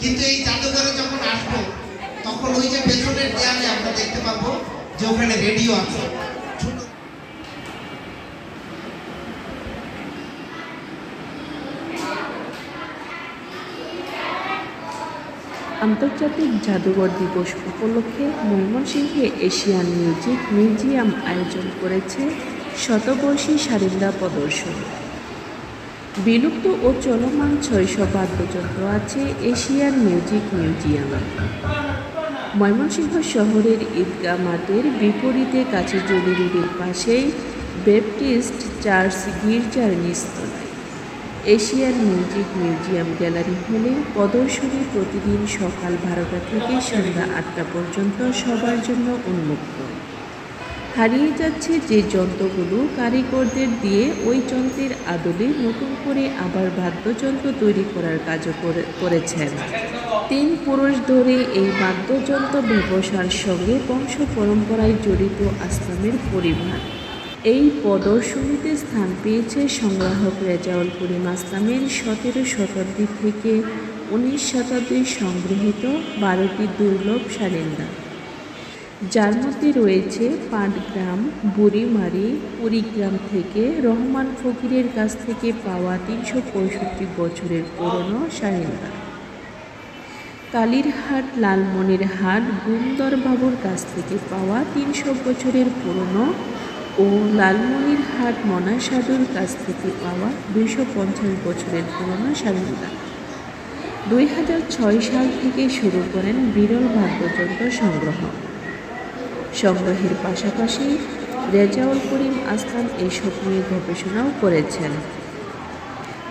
কিন্তু এই জাদুঘরে যখন আসব, তখন ওই যে পেছনের দেয়ালে আমরা দেখতে পাবো যে ওখানে রেডিও আছে। আন্তর্জাতিক জাদুঘর দিবস উপলক্ষে ময়মনসিংহে এশিয়ান মিউজিক মিউজিয়াম আয়োজন করেছে শতবর্ষী সারিন্দা প্রদর্শনী। বিলুপ্ত ও চলমান ছয়শো বাদ্যযন্ত্র আছে এশিয়ান মিউজিক মিউজিয়ামে। ময়মনসিংহ শহরের ঈদগাহ মাঠের বিপরীতে কাছে জলিরুডের পাশেই বেপটিস্ট চার্চ গির্জার নিস্তলায়। এশিয়ান মিউজিক মিউজিয়াম গ্যালারি হলে প্রদর্শনী প্রতিদিন সকাল বারোটা থেকে সন্ধ্যা আটটা পর্যন্ত সবার জন্য উন্মুক্ত। হারিয়ে যাচ্ছে যে যন্ত্রগুলো কারিগরদের দিয়ে, ওই যন্ত্রের আদলে নতুন করে আবার বাদ্যযন্ত্র তৈরি করার কাজও করে, করেছেন। তিন পুরুষ ধরে এই বাদ্যযন্ত্র ব্যবসার সঙ্গে বংশ পরম্পরায় জড়িত আসলামের পরিবার। এই প্রদর্শনীতে স্থান পেয়েছে সংগ্রাহক রেজাউল করিম আসলামের সতেরো শতাব্দী থেকে উনিশ শতাব্দীর সংগৃহীত বারোটি দুর্লভ সারেন্দা। যার মধ্যে রয়েছে পাটগ্রাম, বুড়িমারি, কুড়িগ্রাম থেকে রহমান ফকিরের কাছ থেকে পাওয়া তিনশো পঁয়ষট্টি বছরের পুরনো সারেন্দা। কালীরহাট, লালমনিরহাট গুমদর বাবুর কাছ থেকে পাওয়া তিনশো বছরের পুরনো ও লালমনিরহাট মনাসাধুর কাছ থেকে পাওয়া দুইশো পঞ্চাশ বছরের পুরনো স্বাধীনতা দুই হাজার ছয় সাল থেকে শুরু করেন বিরল বাদ্যযন্ত্র সংগ্রহ। সংগ্রহের পাশাপাশি রেজাউল করিম আসলাম এইসব নিয়ে গবেষণাও করেছেন।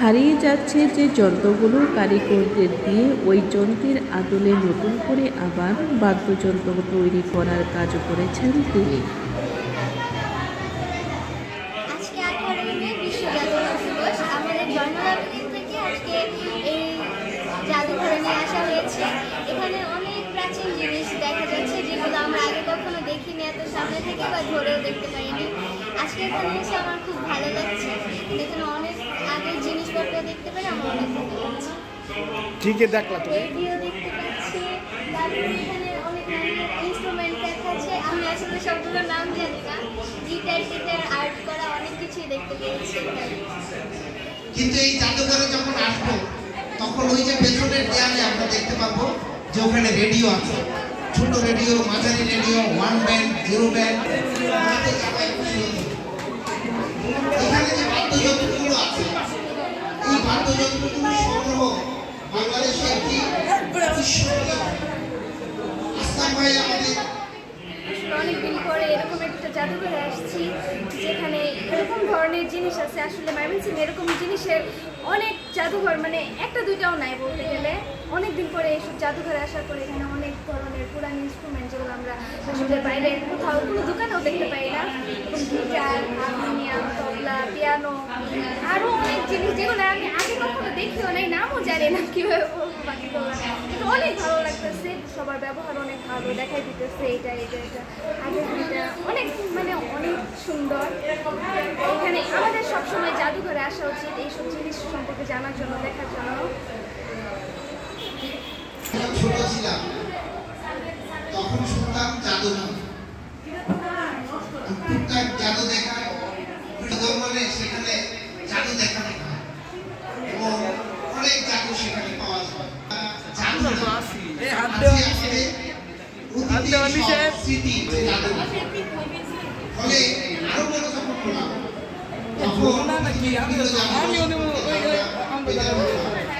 হারিয়ে যাচ্ছে যে যন্ত্রগুলো কারিগরদের দিয়ে ওই যন্ত্রের আদলে নতুন করে আবার বাদ্যযন্ত্র তৈরি করার কাজ করেছেন তিনি। যেগুলো আমরা আগে কখনো দেখিনি এত সামনে থেকে বা ধরেও দেখতে পাইনি। আজকে এখানে এসে আমার খুব ভালো লাগছে। এখানে অনেক আগের জিনিসপত্র দেখতে পাই আমার অনেক ভালো লাগছে। কি কি দেখলা তুমি। রেডিও দেখতে পাচ্ছি তারপরে এখানে অনেক ইনস্ট্রুমেন্ট দেখাচ্ছে। আমি আসলে সবগুলোর নাম জানি না। গিটার টিটার আর্ট করা অনেক কিছুই দেখতে পেয়েছি কিন্তু এই জাদুঘরে যখন আসব তখন ওই যে পেছনের দেয়ালে আমরা দেখতে পাবো যে ওখানে রেডিও আছে। ছোট রেডিও মাঝারি radio one band zero band এখানে যে বাদ্যযন্ত্রগুলো আছে, এই বাদ্যযন্ত্রগুলো সংগ্রহ বাংলাদেশে একটি ভাই আমাদের অনেকদিন পরে এরকম একটা জাদুঘরে আসছি, যেখানে এরকম ধরনের জিনিস আছে। আসলে ময়মনসিং এরকম জিনিসের অনেক জাদুঘর মানে একটা দুইটাও নাই বলতে গেলে। পরে এইসব জাদুঘরে আসার পরে এখানে অনেক ধরনের পুরান ইনস্ট্রুমেন্ট যেগুলো আমরা আসলে বাইরে কোথাও কোনো দোকানেও দেখতে পাই না। গিটার, হারমোনিয়াম, তবলা, পিয়ানো আরও অনেক জিনিস যেগুলো আমি আগে কখনো দেখিও নাই, নামও জানি না কীভাবে কিন্তু অনেক ভালো লাগতেছে, সবার ব্যবহার অনেক ভালো, দেখাই দিতেছে এটা এটা এটা আগে অনেক মানে অনেক সুন্দর। এখানে আমাদের সবসময় জাদুঘরে আসা উচিত, এইসব জিনিস সম্পর্কে জানার জন্য, দেখার জন্য। ছোট ছিলাম তখন শুনতাম জাদু টুকটাক জাদু দেখা দরবারে সেখানে জাদু দেখানো হয়। এবং অনেক জাদু সেখানে পাওয়া যায়। ফলে আরও বড় যখন তখন